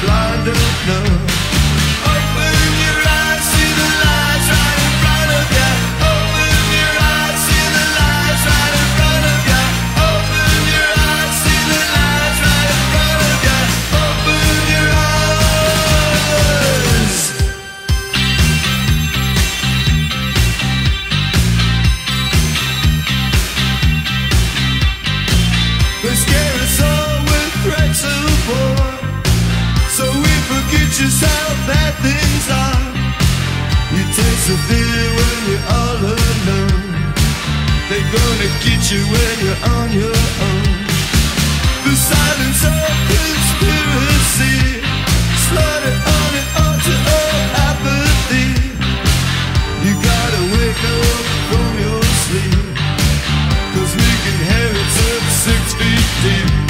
blind enough. just how bad things are. You taste the fear when you're all alone. They're gonna get you when you're on your own. The silence on an altar of apathy. You gotta wake up from your sleep, we can six feet deep.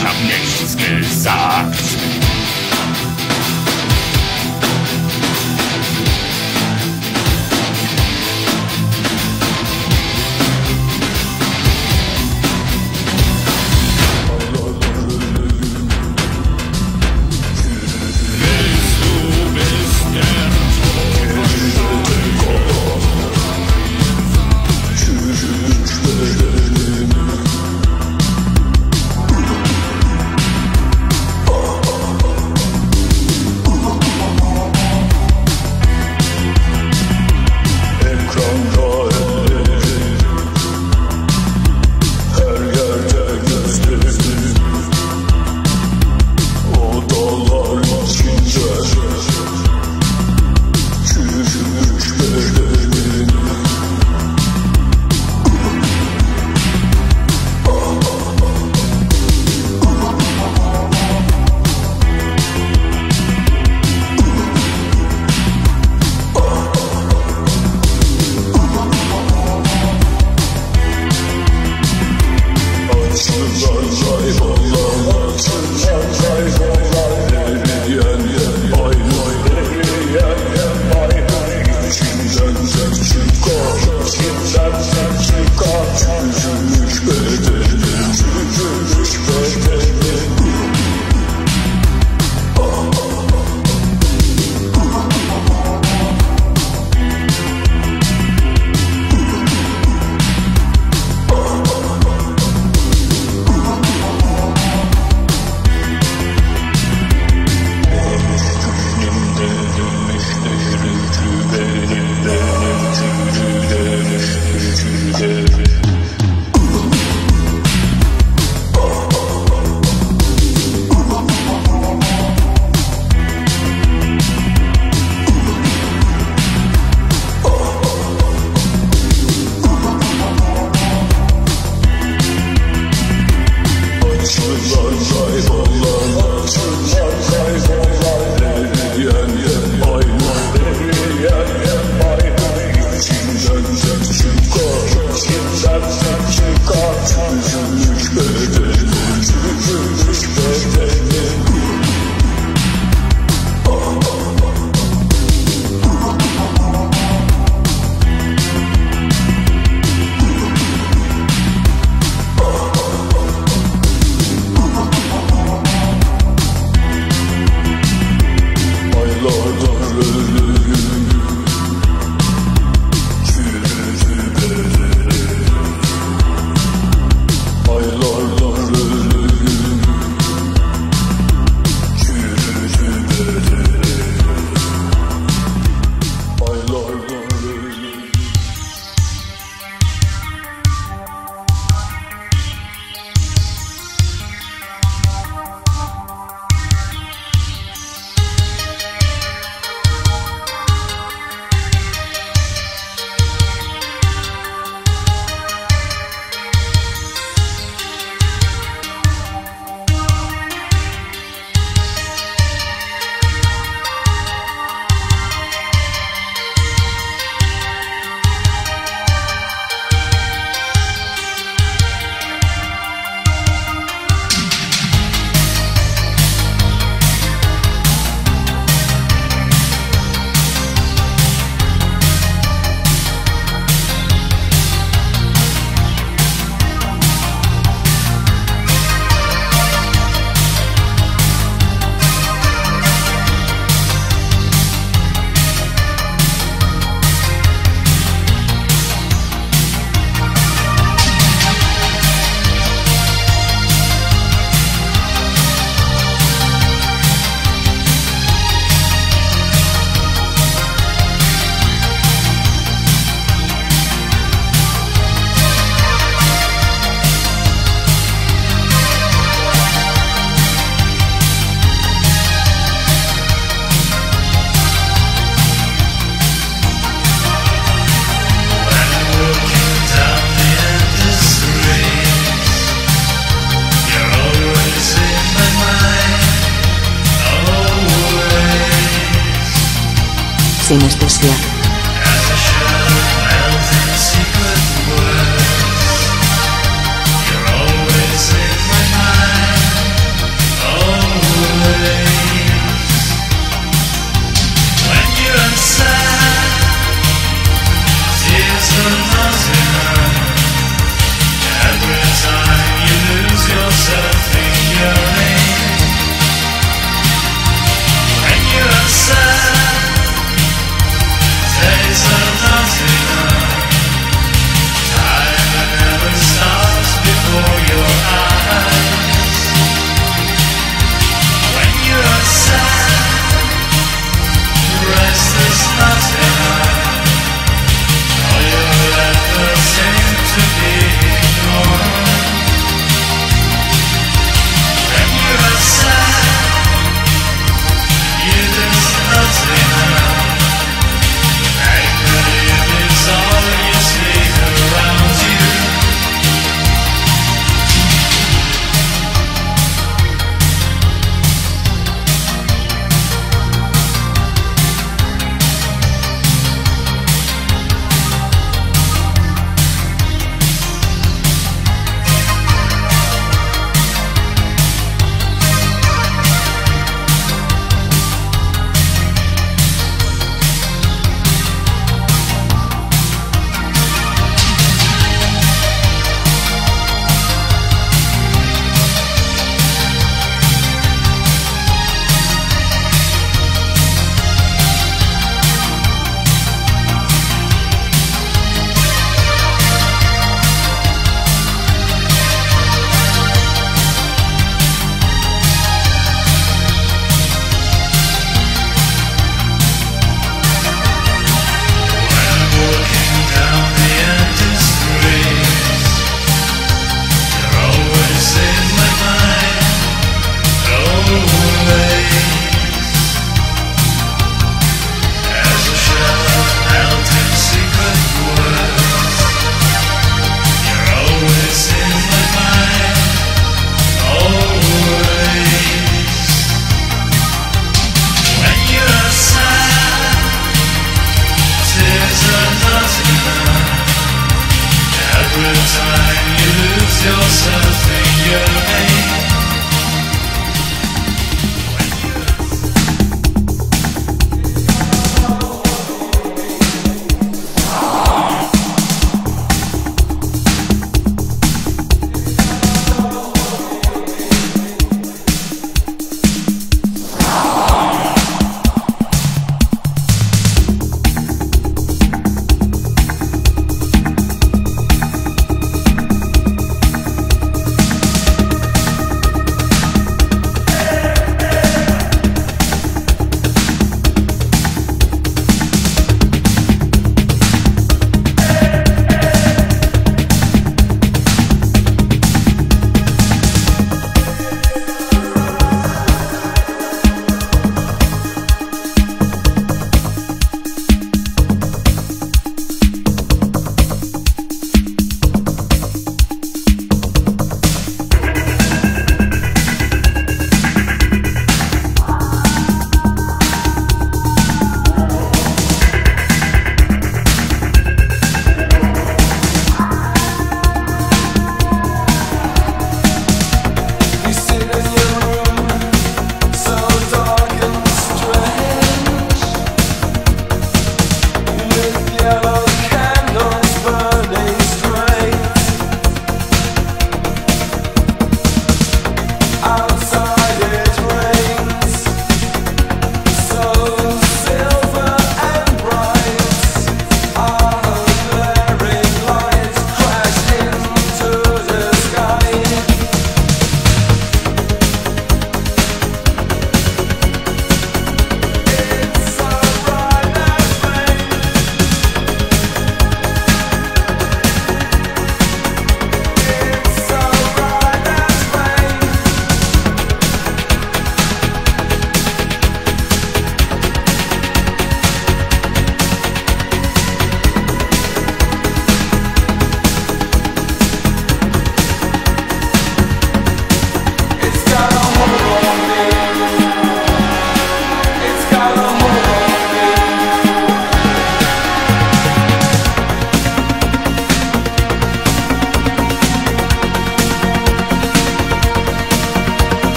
Warszawieński zakt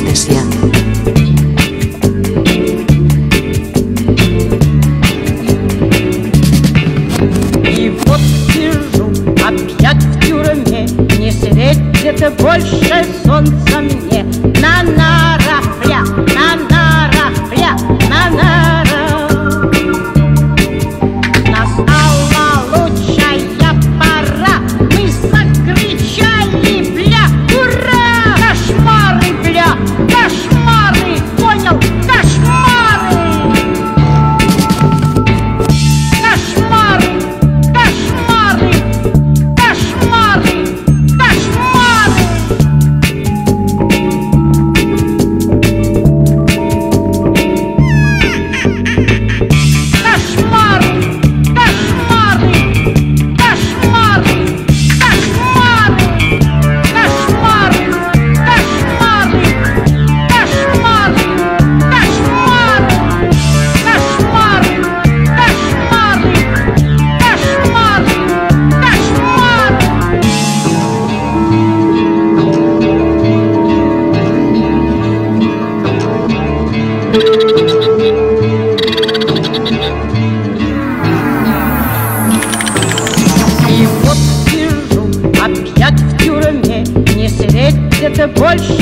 desde push